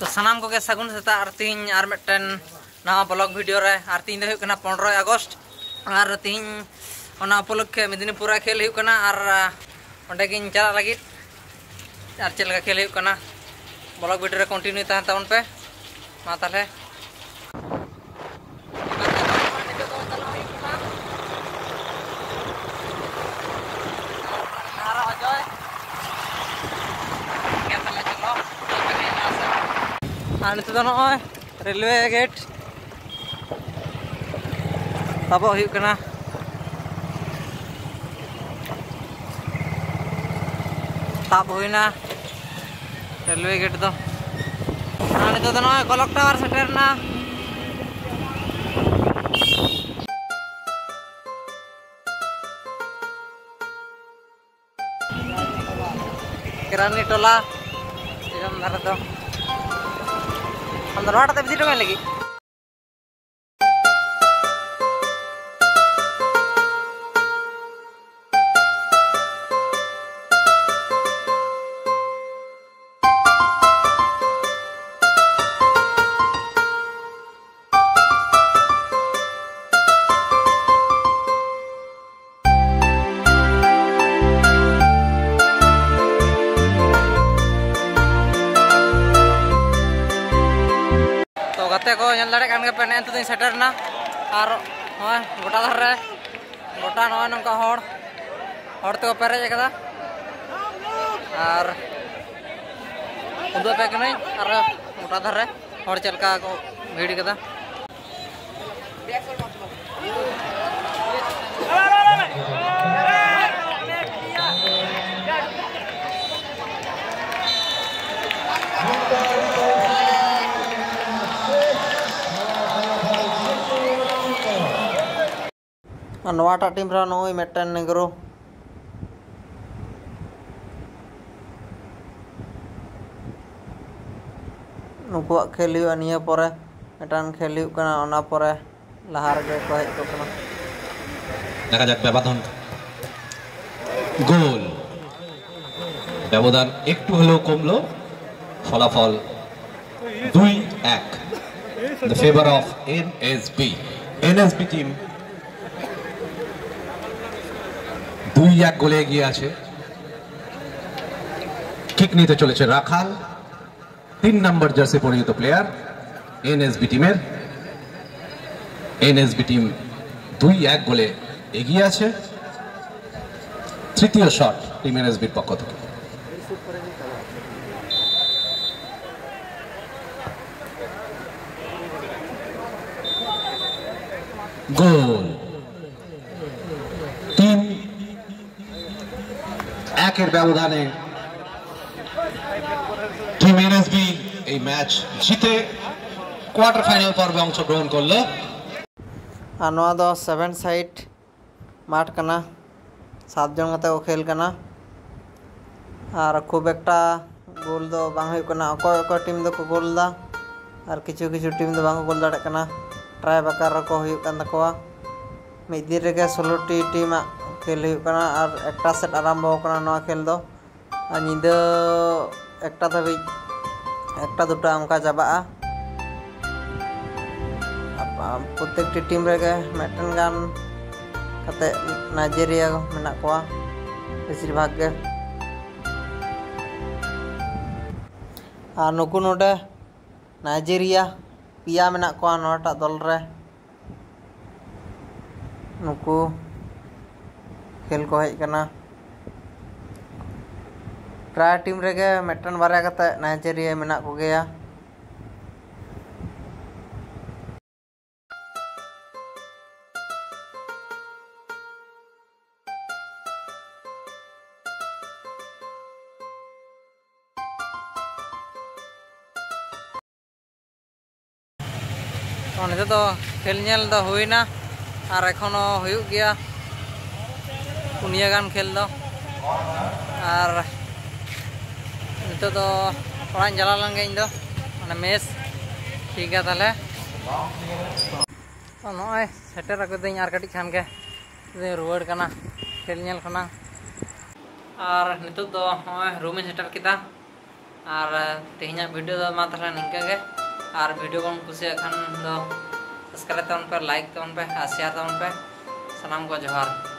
तो सामान को सगुन सेता और तीन और मिट्टन नवा ब्लॉग वीडियो रे और तीन पंद्रह अगस्त। और तीन उपलक्षे मेदिनीपुर खेल होना और अंडे चला लगे। और चलका खेल होना ब्लॉग वीडियो रे कंटिन्यू तहन पे। मा ताले railway gate apa hiu kena tak boina railway gate to ane to dono kolok tower center kirani tola ini merah हम रोड ते विजिट देखो लड़े पे नुदी और गोटा धारे गोटा नौका तक पेरेज और उदा पे कहीं और गोटा धारे चलका भीड़ නොවාට අටින්පරා නොවයි මැට්ටන්න එකරු ᱱᱩᱠᱩᱣᱟᱜ ᱠᱷᱮᱞ ᱦᱩᱭᱩᱜᱼᱟ ᱱᱤᱭᱟᱹ ᱯᱚᱨᱮ ᱢᱤᱫᱴᱟᱱ ᱠᱷᱮᱞ ᱦᱩᱭᱩᱜ ᱠᱟᱱᱟ ᱚᱱᱟ ᱯᱚᱨᱮ ᱞᱟᱦᱟ ᱨᱮᱜᱮ ᱠᱚ ᱦᱮᱡ ᱠᱚᱜ ᱠᱟᱱᱟ দেখা যাক ব্যবধান গোল ব্যবধান একটু হলেও কমলো ফলাফল দুই এক The favour of NSB. NSB team. দুই এক গোলে এগিয়ে আছে। কিক নিতে চলেছে রাখাল। তিন নম্বর জার্সি পরিণত প্লেয়ার এনএসবি টিমের এনএসবি টিম দুই এক গোলে এগিয়ে আছে। তৃতীয় শট টিম এনএসবির পক্ষ থেকে। গোল। রাখের ব্যবধানে টিম এনএসবি এই ম্যাচ জিতে কোয়ার্টার ফাইনাল পর্বে অংশগ্রহণ করলো আর নয় দশ সেভেন সাইড মাঠ কানা সাতজন কাতে ও খেল কানা আর খুব একটা গোল দো বাং হয়ে কানা অকয় অকয় টিম দো গোল দা আর কিছু কিছু টিম দো বাং গোল দাঁড়ায় কানা ট্রাই বাকার রকো হয়ে কান তাকোয়া মিদির রেগে ষোলোটি টিমা ᱠᱷᱮᱞ ᱦᱩᱭᱩᱜ ᱠᱟᱱᱟ ᱟᱨ ᱮᱠᱴᱟ ᱥᱮᱫ ᱟᱨᱟᱢᱵᱚ ᱟᱠᱟᱱᱟ ᱱᱚᱣᱟ ᱠᱷᱮᱞ ᱫᱚ ᱟᱨ ᱧᱤᱫᱟᱹ ᱮᱠᱴᱟ ᱫᱷᱟᱹᱵᱤᱡ ᱮᱠᱴᱟ ᱫᱩᱴᱟ ᱚᱱᱠᱟ ᱪᱟᱵᱟᱜᱼᱟ ᱯᱨᱚᱛᱮᱠᱴᱤ ᱴᱤᱢ ᱨᱮᱜᱮ ᱢᱤᱫᱴᱮᱱ ᱜᱟᱱ ᱠᱟᱛᱮ ᱱᱟᱭᱡᱮᱨᱤᱭᱟ ᱢᱮᱱᱟᱜ ᱠᱚᱣᱟ ᱵᱮᱥᱤᱨ ᱵᱷᱟᱜᱽ ᱜᱮ ᱟᱨ ᱱᱩᱠᱩ ᱱᱚᱰᱮ ᱱᱟᱭᱡᱮᱨᱤᱭᱟ ᱯᱮᱭᱟ ᱢᱮᱱᱟᱜ ᱠᱚᱣᱟ ᱱᱚᱣᱟᱴᱟᱜ ᱫᱚᱞ ᱨᱮ ᱱᱩᱠᱩ ᱠᱷᱮᱞ ᱠᱚ ᱦᱮᱡ ᱟᱠᱟᱱᱟ ᱯᱨᱟᱭ ᱴᱤᱢ ᱨᱮᱜᱮ ᱢᱤᱫᱴᱮᱱ ᱵᱟᱨᱭᱟ ᱠᱟᱛᱮᱫ ᱱᱟᱭᱡᱮᱨᱤᱭᱟ ᱢᱮᱱᱟᱜ ᱠᱚᱜᱮᱭᱟ ᱱᱤᱛᱚᱜ ᱫᱚ ᱠᱷᱮᱞ ᱧᱮᱞ ᱫᱚ ᱦᱩᱭᱱᱟ ᱟᱨ ᱮᱠᱷᱚᱱᱚ ᱦᱩᱭᱩᱜ ᱜᱮᱭᱟ punya keldo, ar itu to orang jalan langgeng itu, mana mes, tiga tala, oh noy, setir aku tuh nyar kadik kan ke, itu reward karena keldnya karena, ar itu to noy rumah setir kita, ar tehnya video to matra nengke ke, ar video kan khusyuk kan to, sekarang tuh on like tuh on per, asyik tuh on per, salam gua johar.